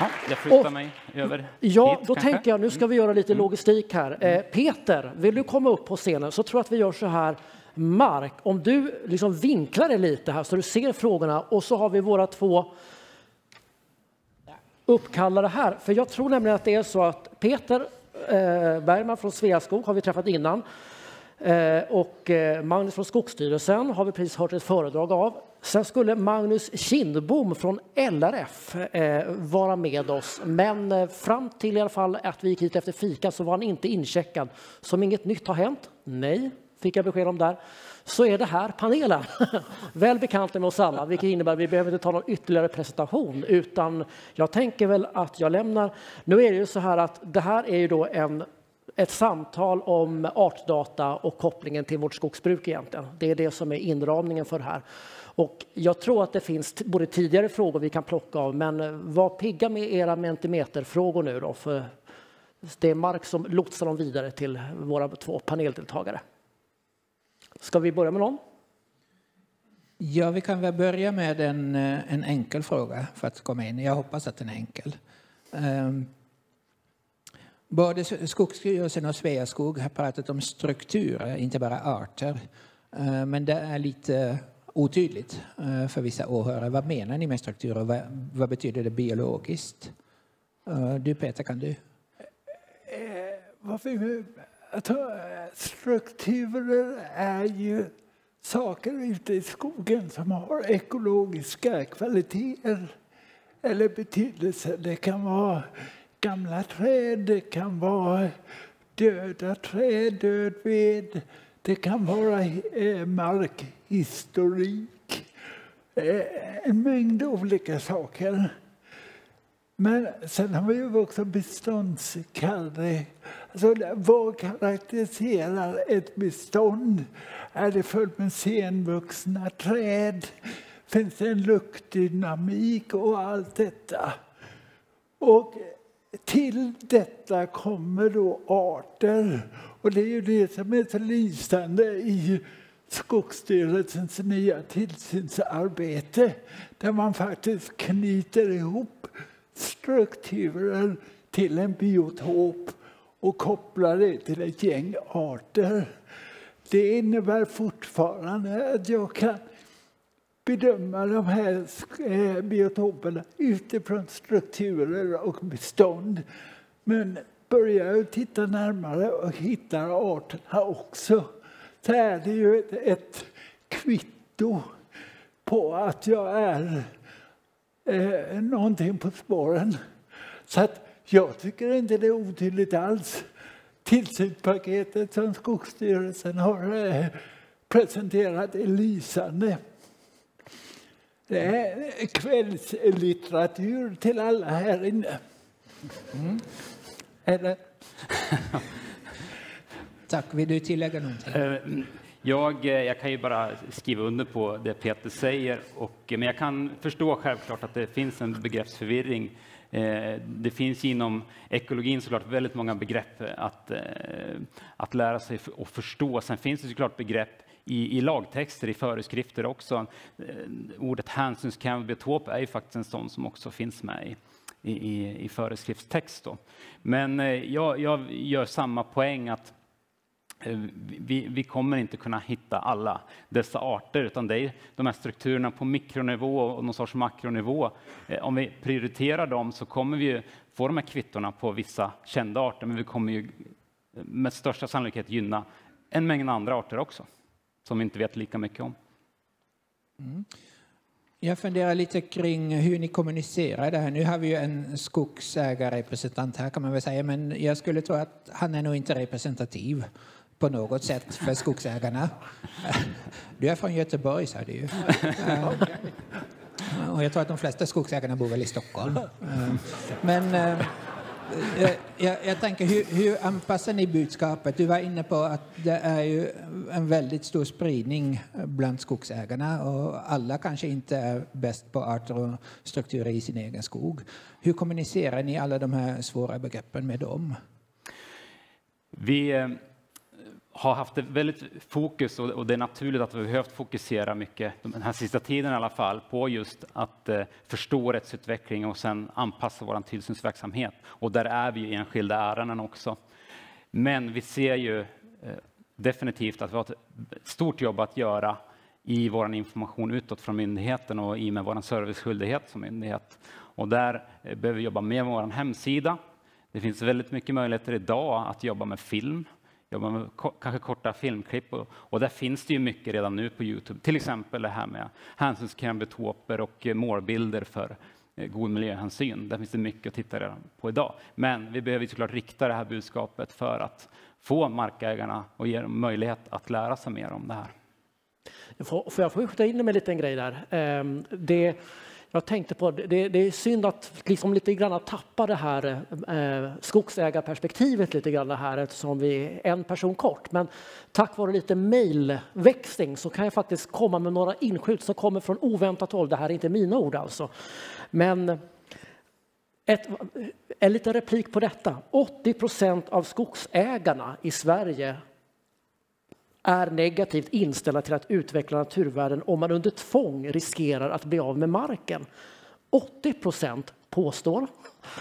Ja, jag flyttar och, mig över Ja, hit, då kanske. tänker jag, nu ska vi göra lite logistik här. Eh, Peter, vill du komma upp på scenen så tror jag att vi gör så här. Mark, om du liksom vinklar dig lite här så du ser frågorna och så har vi våra två uppkallade här. För jag tror nämligen att det är så att Peter eh, Bergman från Sveaskog har vi träffat innan. Eh, och eh, Magnus från Skogsstyrelsen har vi precis hört ett föredrag av. Sen skulle Magnus Kindbom från LRF eh, vara med oss, men fram till i alla fall att vi gick hit efter fika så var han inte incheckad. Som inget nytt har hänt, nej, fick jag besked om där, så är det här panelen. Väl bekanta med oss alla, vilket innebär att vi behöver inte ta någon ytterligare presentation, utan jag tänker väl att jag lämnar. Nu är det ju så här att det här är ju då en ett samtal om artdata och kopplingen till vårt skogsbruk egentligen. Det är det som är inramningen för det här. Och jag tror att det finns både tidigare frågor vi kan plocka av, men eh, var pigga med era mentimeterfrågor nu då, för det är Mark som lotsar dem vidare till våra två paneldeltagare. Ska vi börja med någon? Ja, vi kan väl börja med en, eh, en enkel fråga för att komma in. Jag hoppas att den är enkel. Ehm, Både Skogsstyrelsen och Sveaskog har pratat om strukturer, inte bara arter. Eh, men det är lite otydligt eh, för vissa åhörare. Vad menar ni med strukturer? Vad, vad betyder det biologiskt? Eh, du Peter, kan du? Strukturer är ju saker ute i skogen som har ekologiska kvaliteter eller betydelse. Det kan vara gamla träd, det kan vara döda träd, död ved. Det kan vara eh, markhistorik. Eh, en mängd olika saker. Men sen har vi ju också beståndskarri. Alltså, vad karaktäriserar ett bestånd? Är det fullt med senvuxna träd? Finns det en luktdynamik och allt detta? Och till detta kommer då arter. Och det är ju det som är så lysande i Skogsstyrelsens nya tillsynsarbete där man faktiskt knyter ihop strukturer till en biotop och kopplar det till ett gäng arter. Det innebär fortfarande att jag kan bedöma de här eh, biotoperna utifrån strukturer och bestånd. Men börjar jag titta närmare och hittar arterna också så är det ju ett, ett kvitto på att jag är eh, någonting på spåren. Så att jag tycker inte det är otydligt alls. Tillsynspaketet som Skogsstyrelsen har eh, presenterat är lysande. Det är kvällslitteratur till alla här inne. Mm. Eller? Tack. Vill du tillägga någonting? Eh, jag, eh, jag, kan ju bara skriva under på det Peter säger, och, men jag kan förstå självklart att det finns en begreppsförvirring. Eh, det finns inom ekologin såklart väldigt många begrepp att, att lära sig och förstå. Sen finns det såklart begrepp i, i lagtexter, i föreskrifter också. Eh, ordet hänsynskambiotop biotop är ju faktiskt en sån som också finns med i, i, i föreskriftstext. Då. Men eh, jag, jag gör samma poäng att eh, vi, vi, kommer inte kunna hitta alla dessa arter, utan det är de här strukturerna på mikronivå och någon sorts makronivå. Om vi prioriterar dem så kommer vi få de här kvittorna på vissa kända arter, men vi kommer ju med största sannolikhet gynna en mängd andra arter också som vi inte vet lika mycket om. Mm. Jag funderar lite kring hur ni kommunicerar det här. Nu har vi ju en skogsägarrepresentant här kan man väl säga, men jag skulle tro att han är nog inte representativ på något sätt för skogsägarna. Du är från Göteborg, sa du ju. Och jag tror att de flesta skogsägarna bor väl i Stockholm. Men eh, jag, jag, jag, tänker, hur, hur anpassar ni budskapet? Du var inne på att det är ju en väldigt stor spridning bland skogsägarna och alla kanske inte är bäst på arter och strukturer i sin egen skog. Hur kommunicerar ni alla de här svåra begreppen med dem? Vi eh, har haft ett väldigt fokus och det är naturligt att vi behövt fokusera mycket, den här sista tiden i alla fall, på just att eh, förstå rättsutveckling och sen anpassa vår tillsynsverksamhet. Och där är vi i enskilda ärenden också. Men vi ser ju eh, definitivt att vi har ett stort jobb att göra i vår information utåt från myndigheten och i med vår serviceskyldighet som myndighet. Och där eh, behöver vi jobba mer med vår hemsida. Det finns väldigt mycket möjligheter idag att jobba med film jobbar med kanske korta filmklipp och, och, där finns det ju mycket redan nu på Youtube. Till exempel det här med hänsynskrävande biotoper och eh, målbilder för eh, god miljöhänsyn. Där finns det mycket att titta på idag. Men vi behöver såklart rikta det här budskapet för att få markägarna och ge dem möjlighet att lära sig mer om det här. Får, jag skjuta in med en liten grej där? Ehm, det jag tänkte på det, det är synd att liksom lite grann tappa det här eh, skogsägarperspektivet lite grann här eftersom vi är en person kort. Men tack vare lite mejlväxling så kan jag faktiskt komma med några inskjut som kommer från oväntat håll. Det här är inte mina ord alltså. Men ett, en liten replik på detta. 80 procent av skogsägarna i Sverige är negativt inställda till att utveckla naturvärden om man under tvång riskerar att bli av med marken. 80 procent påstår,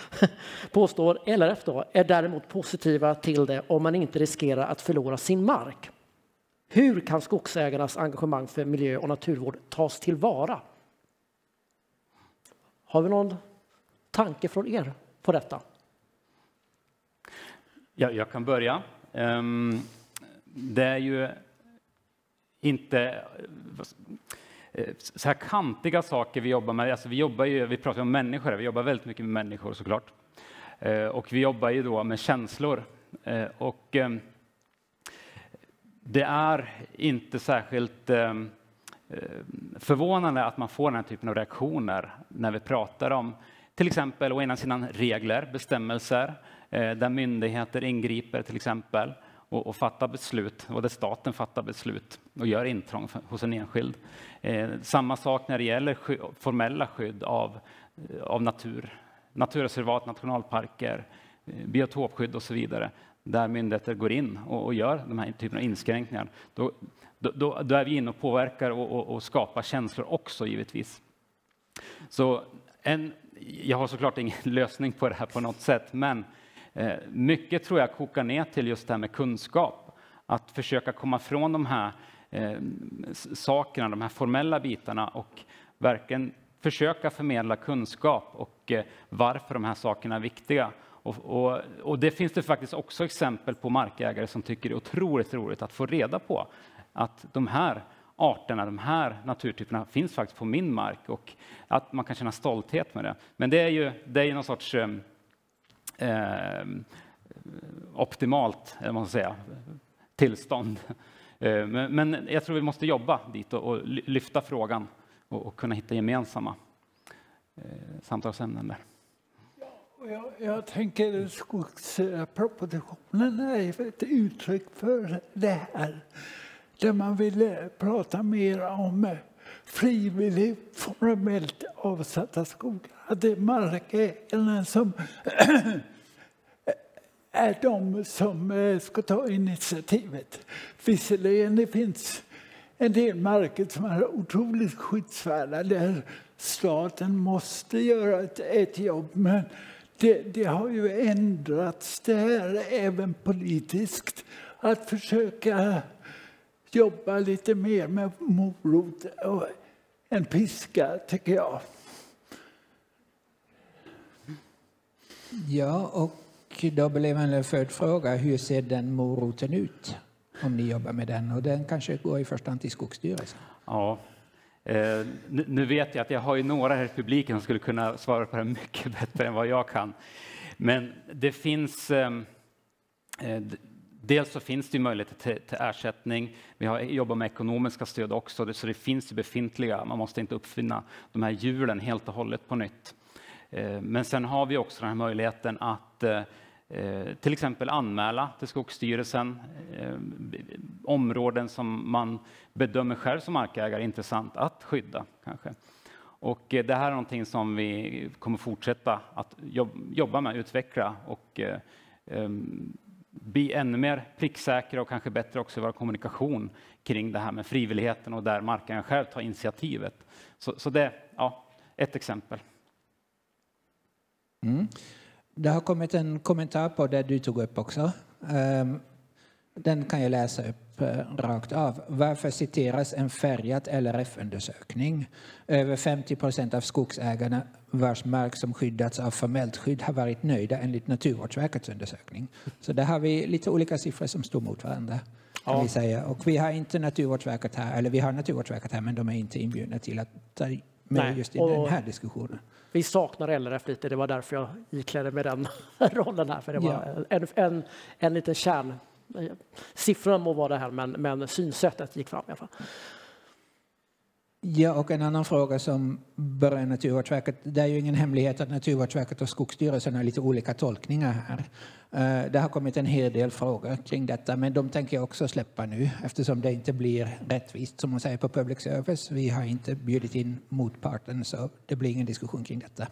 påstår LRF då, är däremot positiva till det om man inte riskerar att förlora sin mark. Hur kan skogsägarnas engagemang för miljö och naturvård tas tillvara? Har vi någon tanke från er på detta? Ja, jag kan börja. Um det är ju inte eh, så här kantiga saker vi jobbar med. Alltså vi, jobbar ju, vi pratar om människor, vi jobbar väldigt mycket med människor såklart. Eh, och vi jobbar ju då med känslor. Eh, och det är inte särskilt förvånande att man får den här typen av reaktioner när vi pratar om till exempel å ena sidan regler, bestämmelser, där myndigheter ingriper till exempel och, och fatta beslut, och där staten fattar beslut och gör intrång hos en enskild. Eh, samma sak när det gäller sky formella skydd av, eh, av natur, naturreservat, nationalparker, eh, biotopskydd och så vidare, där myndigheter går in och, och gör de här typen av inskränkningar. Då, då, då är vi inne och påverkar och, och, och skapar känslor också givetvis. Så en, jag har såklart ingen lösning på det här på något sätt, men Eh, mycket tror jag kokar ner till just det här med kunskap. Att försöka komma från de här eh, sakerna, de här formella bitarna och verkligen försöka förmedla kunskap och eh, varför de här sakerna är viktiga. Och, och, och, det finns det faktiskt också exempel på markägare som tycker det är otroligt roligt att få reda på att de här arterna, de här naturtyperna finns faktiskt på min mark och att man kan känna stolthet med det. Men det är ju, det är ju någon sorts eh, optimalt, eller man ska säga, tillstånd. Eh, men, men, jag tror vi måste jobba dit och, och lyfta frågan och, och, kunna hitta gemensamma eh, samtalsämnen där. Jag, jag tänker skogspropositionen är ett uttryck för det här. Där man vill eh, prata mer om eh, frivilligt formellt avsatta skogar. Det är markägarna som är de som eh, ska ta initiativet. Visserligen det finns en del marker som är otroligt skyddsvärda där staten måste göra ett, ett jobb. Men det, det, har ju ändrats där även politiskt. Att försöka jobba lite mer med morot och en piska, tycker jag. Ja, och då blev en följdfråga. Hur ser den moroten ut? Om ni jobbar med den. Och den kanske går i första hand till Skogsstyrelsen. Ja. Eh, nu vet jag att jag har ju några här i publiken som skulle kunna svara på det mycket bättre än vad jag kan. Men det finns ehm, eh, Dels så finns det möjligheter till, till, ersättning. Vi har jobbat med ekonomiska stöd också, så det finns ju befintliga. Man måste inte uppfinna de här hjulen helt och hållet på nytt. Eh, men sen har vi också den här möjligheten att eh, eh, till exempel anmäla till Skogsstyrelsen områden som man bedömer själv som markägare intressant att skydda. kanske. Och det här är någonting som vi kommer fortsätta att jobba med, utveckla och ehm, bli ännu mer pricksäkra och kanske bättre också i vår kommunikation kring det här med frivilligheten och där markägaren själv tar initiativet. Så, så det är ja, ett exempel. Mm. Det har kommit en kommentar på det du tog upp också. Um, den kan jag läsa upp uh, rakt av. Varför citeras en färgad LRF-undersökning? Över 50 procent av skogsägarna vars mark som skyddats av formellt skydd har varit nöjda enligt Naturvårdsverkets undersökning. Så där har vi lite olika siffror som står mot varandra. Kan ja. vi säga. Och vi har inte Naturvårdsverket här, eller vi har Naturvårdsverket här, men de är inte inbjudna till att ta med Nej, just i den här diskussionen. Vi saknar LRF lite, det var därför jag iklädde mig den rollen här, för det var ja. en, en, en liten kärn. Siffrorna må vara det här, men, men synsättet gick fram i alla fall. Ja, och en annan fråga som berör Naturvårdsverket. Det är ju ingen hemlighet att Naturvårdsverket och Skogsstyrelsen har lite olika tolkningar här. Eh, det har kommit en hel del frågor kring detta, men de tänker jag också släppa nu eftersom det inte blir rättvist som man säger på public service. Vi har inte bjudit in motparten så det blir ingen diskussion kring detta.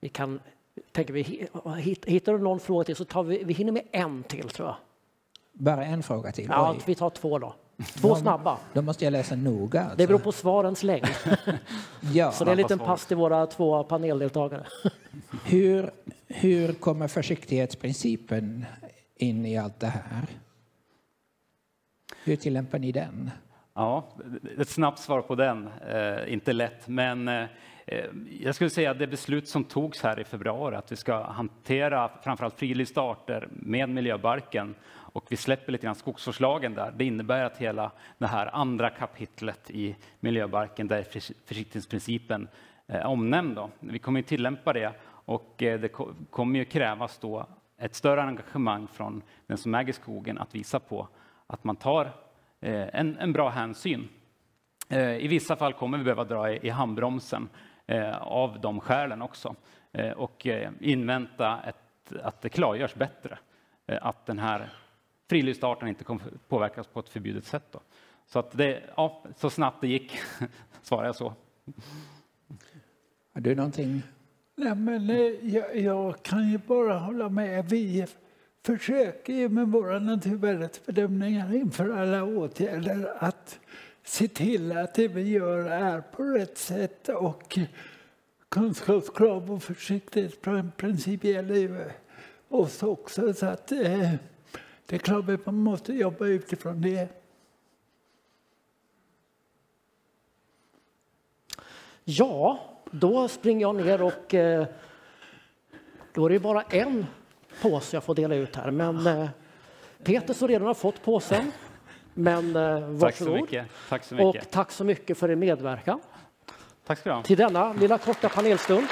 Vi kan, tänker vi, hittar du någon fråga till så tar vi, vi hinner med en till tror jag. Bara en fråga till? Ja, Oj. vi tar två då. Två snabba. Då måste jag läsa noga. Alltså. Det beror på svarens längd. ja, Så det är en liten pass till våra två paneldeltagare. hur, hur kommer försiktighetsprincipen in i allt det här? Hur tillämpar ni den? Ja, ett snabbt svar på den. Eh, inte lätt, men eh, Eh, jag skulle säga att det beslut som togs här i februari att vi ska hantera framförallt friluftsarter med miljöbalken och vi släpper lite grann skogsvårdslagen där. Det innebär att hela det här andra kapitlet i miljöbalken där försiktighetsprincipen är omnämnd. Då. Vi kommer att tillämpa det och eh, det kommer ju krävas då ett större engagemang från den som äger skogen att visa på att man tar en, en bra hänsyn. I vissa fall kommer vi behöva dra i handbromsen av de skälen också och invänta ett, att det klargörs bättre att den här friluftsarten inte kommer påverkas på ett förbjudet sätt. Då. Så att det, ja, så snabbt det gick svarar jag så. Har du någonting? Nej, men eh, jag, jag, kan ju bara hålla med. Vi försöker ju med våra naturvärdesbedömningar inför alla åtgärder att se till att det vi gör är på rätt sätt och kunskapskrav och försiktighetsprincip gäller ju oss också. Så att, eh, det är klart att man måste jobba utifrån det. Ja, då springer jag ner och eh, då är det bara en påse jag får dela ut här. Men eh, Peter så redan har fått påsen. Men eh, varsågod. Tack så mycket. Tack så mycket. Och tack så mycket för er medverkan. Tack ska du ha. Till denna lilla korta panelstund.